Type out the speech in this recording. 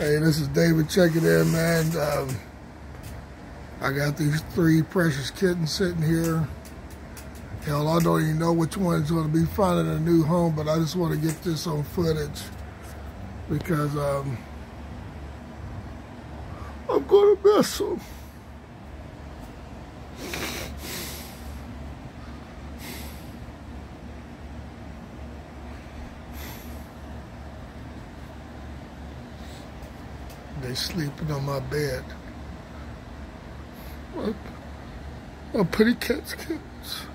Hey, this is David checking in, man. Um, I got these three precious kittens sitting here. Hell, I don't even know which one's going to be finding a new home, but I just want to get this on footage because um, I'm going to miss them. They sleeping on my bed. My, my pretty cats, kittens.